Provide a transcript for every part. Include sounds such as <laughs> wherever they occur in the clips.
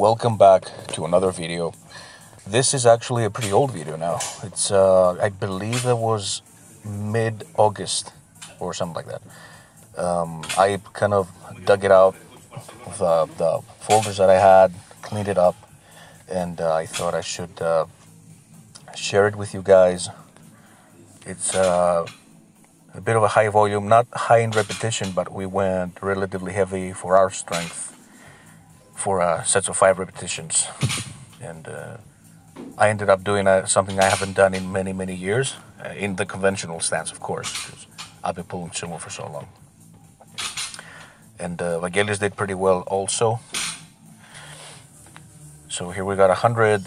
welcome back to another video. This is actually a pretty old video now. It's, uh, I believe it was mid-August or something like that. Um, I kind of dug it out of the, the folders that I had, cleaned it up, and uh, I thought I should uh, share it with you guys. It's uh, a bit of a high volume, not high in repetition, but we went relatively heavy for our strength for uh, sets of five repetitions. <laughs> and uh, I ended up doing uh, something I haven't done in many, many years, uh, in the conventional stance, of course, because I've been pulling sumo for so long. And uh, Vagelis did pretty well also. So here we got 100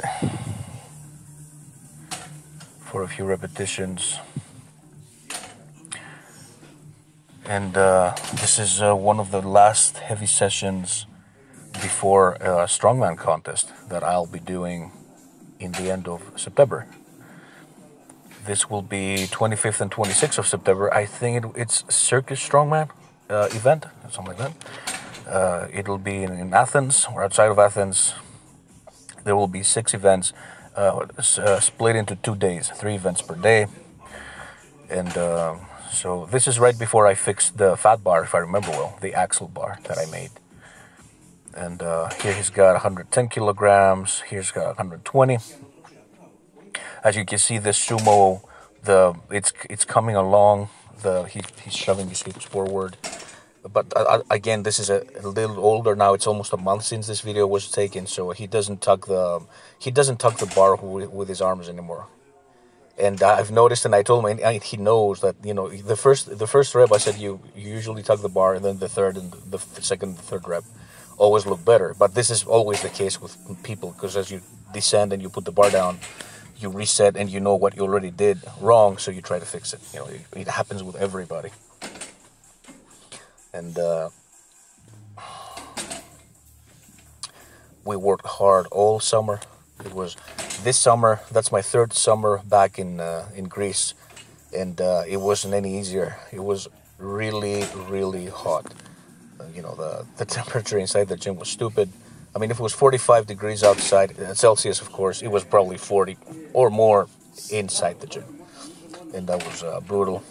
for a few repetitions. And uh, this is uh, one of the last heavy sessions before a strongman contest that I'll be doing in the end of September. This will be 25th and 26th of September. I think it, it's Circus Strongman uh, event, something like that. Uh, it'll be in, in, Athens or outside of Athens. There will be six events uh, uh split into two days, three events per day. And uh, so this is right before I fixed the fat bar, if I remember well, the axle bar that I made and uh, here he's got 110 kilograms here's got 120 as you can see this sumo the it's it's coming along the he, he's shoving his hips forward. But uh, uh, again this is a, a, little older now it's almost a month since this video was taken so he doesn't tuck the he doesn't tuck the bar with, with his arms anymore. And I've noticed, and I told him, and he knows that you know the first the first rep. I said you, you usually tuck the bar, and then the third and the second, the third rep always look better. But this is always the case with people because as you descend and you put the bar down, you reset and you know what you already did wrong, so you try to fix it. You know, it, it happens with everybody. And uh, we worked hard all summer. It was this summer. That's my third summer back in uh, in Greece, and uh, it wasn't any easier. It was really, really hot you know, the, the <laughs> temperature inside the gym was stupid. I mean, if it was 45 degrees outside, uh, Celsius, of course, it was probably 40 or more inside the gym. And that was uh, brutal.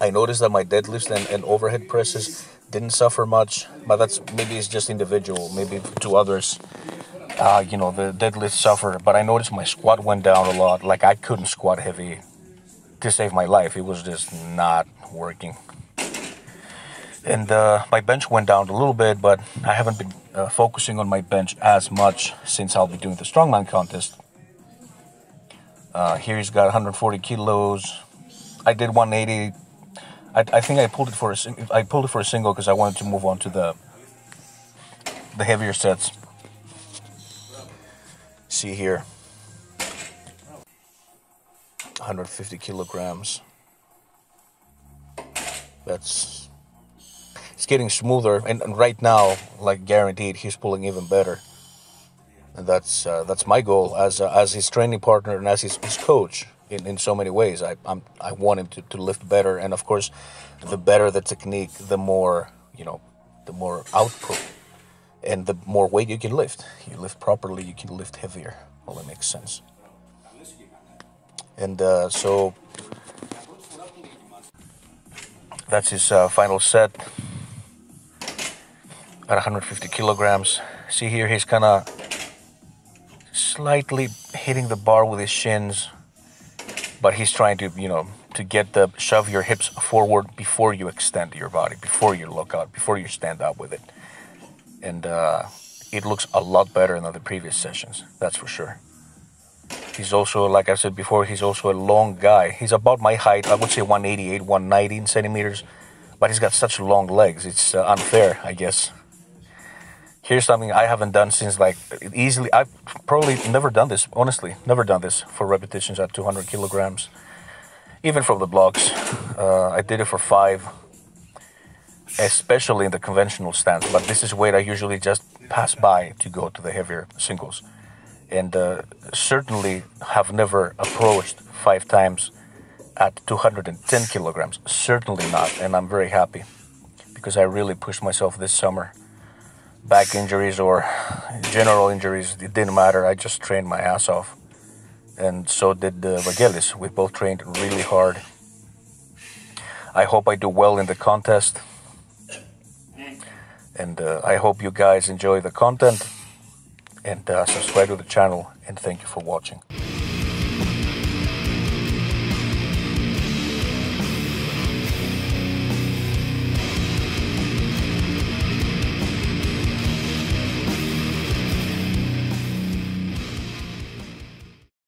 I noticed that my deadlifts and, and overhead presses didn't suffer much, but that's maybe it's just individual. Maybe to others, uh, you know, the deadlift suffered. But I noticed my squat went down a lot. Like I couldn't squat heavy to save my life. It was just not working and uh, my bench went down a little bit, but I haven't been uh, focusing on my bench as much since I'll be doing the strongman contest. Uh, here he's got 140 kilos. I did 180. I, I think I pulled it for a I pulled it for a single because I wanted to move on to the the heavier sets. See here, 150 kilograms. That's it's getting smoother, and, and right now, like guaranteed, he's pulling even better. And that's uh, that's my goal as uh, as his training partner and as his, his coach in, in so many ways. I I'm, I want him to, to lift better, and of course, the better the technique, the more you know, the more output, and the more weight you can lift. You lift properly, you can lift heavier. Well, it makes sense. And uh, so that's his uh, final set at 150 kilograms. See here, he's kind of slightly hitting the bar with his shins, but he's trying to, you know, to get the shove your hips forward before you extend your body, before you look out, before you stand up with it. And uh, it looks a lot better than the previous sessions, that's for sure. He's also, like I said before, he's also a long guy. He's about my height, I would say 188, 190 centimeters, but he's got such long legs. It's uh, unfair, I guess here's something I haven't done since like easily. I've probably never done this, honestly, never done this for repetitions at 200 kilograms, even from the blocks. Uh, I did it for five, especially in the conventional stance. But this is weight I usually just pass by to go to the heavier singles, and uh, certainly have never approached five times at 210 kilograms. Certainly not, and I'm very happy because I really pushed myself this summer back injuries or general injuries. It didn't matter. I just trained my ass off. And so did uh, Vagelis. We both trained really hard. I hope I do well in the contest. And uh, I hope you guys enjoy the content. And uh, subscribe to the channel. And thank you for watching.